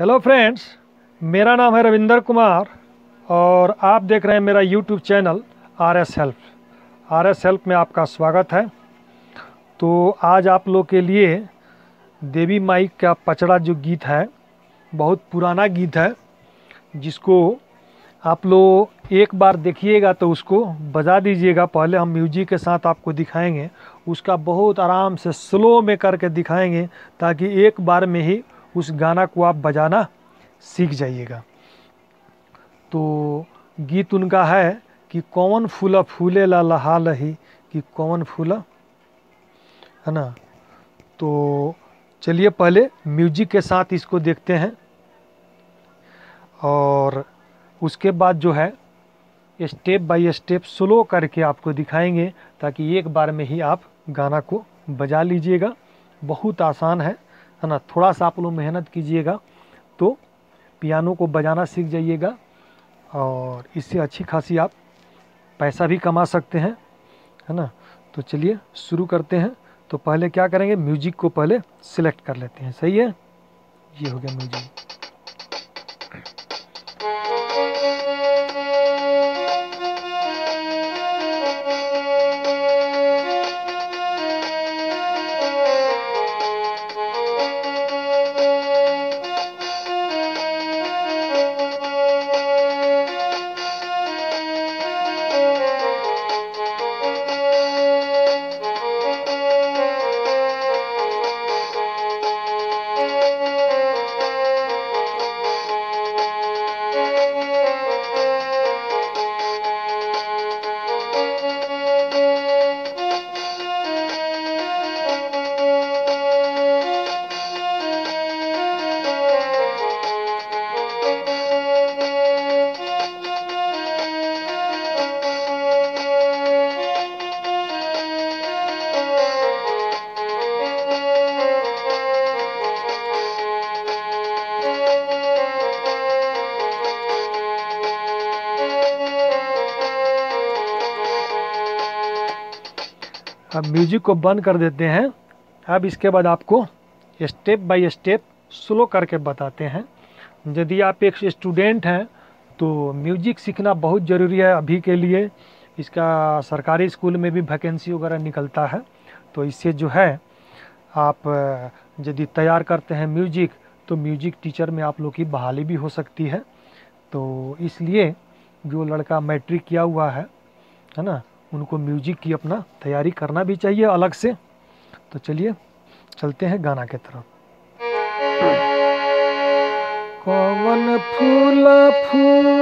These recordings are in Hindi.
हेलो फ्रेंड्स मेरा नाम है रविंदर कुमार और आप देख रहे हैं मेरा YouTube channel R S help R S help में आपका स्वागत है। तो आज आप लोग के लिए देवी माई का पचड़ा जो गीत है, बहुत पुराना गीत है, जिसको आप लोग एक बार देखिएगा तो उसको बजा दीजिएगा। पहले हम म्यूज़िक के साथ आपको दिखाएँगे। उसका बहुत आराम से स्लो में करके दिखाएँगे ताकि एक बार में ही उस गाना को आप बजाना सीख जाइएगा। तो गीत उनका है कि कौन फूला फूले ला लहा लही कि कौन फूला, है ना? तो चलिए पहले म्यूज़िक के साथ इसको देखते हैं और उसके बाद जो है, स्टेप बाय स्टेप स्लो करके आपको दिखाएँगे ताकि एक बार में ही आप गाना को बजा लीजिएगा। बहुत आसान है। है ना थोड़ा सा आप लोग मेहनत कीजिएगा तो पियानो को बजाना सीख जाइएगा और इससे अच्छी खासी आप पैसा भी कमा सकते हैं, है ना। तो चलिए शुरू करते हैं। तो पहले क्या करेंगे, म्यूज़िक को पहले सिलेक्ट कर लेते हैं। सही है? ये हो गया म्यूज़िक। अब म्यूज़िक को बंद कर देते हैं। अब इसके बाद आपको स्टेप बाय स्टेप स्लो करके बताते हैं। यदि आप एक स्टूडेंट हैं तो म्यूज़िक सीखना बहुत ज़रूरी है अभी के लिए। इसका सरकारी स्कूल में भी वैकेंसी वगैरह निकलता है। तो इससे जो है, आप यदि तैयार करते हैं म्यूज़िक तो म्यूज़िक टीचर में आप लोग की बहाली भी हो सकती है। तो इसलिए जो लड़का मैट्रिक किया हुआ है है ना उनको म्यूज़िक की अपना तैयारी करना भी चाहिए अलग से। तो चलिए, चलते हैं गाना के तरफ़। कौन फूला फूल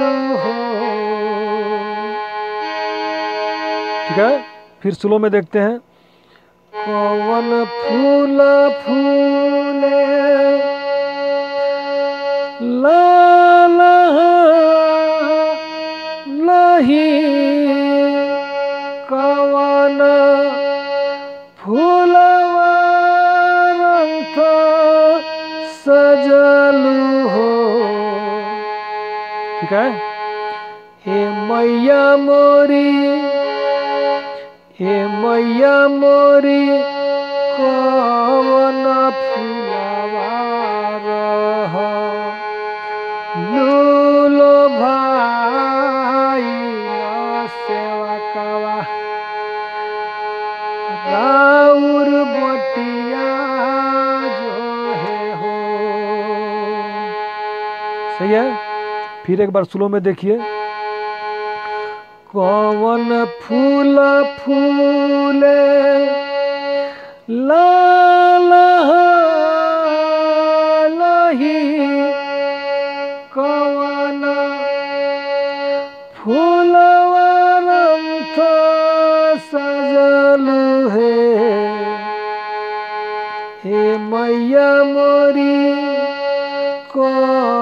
हो। ठीक है? फिर स्लो में देखते हैं। कौन फूल फूले, लाल लही कौन फूल सजल ठीक है ए मैया मोरी ए मैया मोरी फिर एक बार स्लो में देखिए। कौन फूल फूले, लाल कौन सजल है। मैया मोरी कौन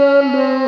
सजलु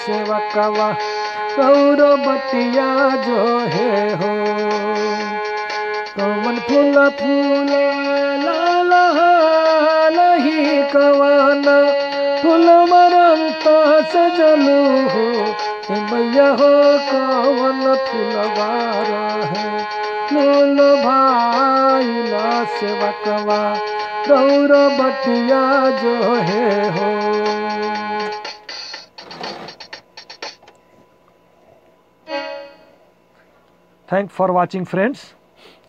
सेवकवा रौर बटिया जो है हो। कौन फूल फूले, लाल लही कवन। फूल मरंत सजलू हो मैया हो कवन फूलवार है। फूल भाईला सेवकवा रौर बटिया जो है हो। थैंक फॉर वाचिंग फ्रेंड्स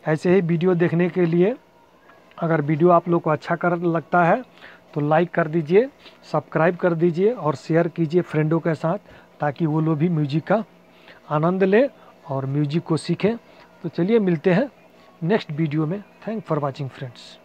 ऐसे ही वीडियो देखने के लिए अगर वीडियो आप लोग को अच्छा कर लगता है तो लाइक कर दीजिए सब्सक्राइब कर दीजिए और शेयर कीजिए फ्रेंडों के साथ, ताकि वो लोग भी म्यूज़िक का आनंद लें और म्यूज़िक को सीखें। तो चलिए मिलते हैं नेक्स्ट वीडियो में। Thank for watching friends